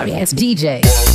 sorry ass DJ.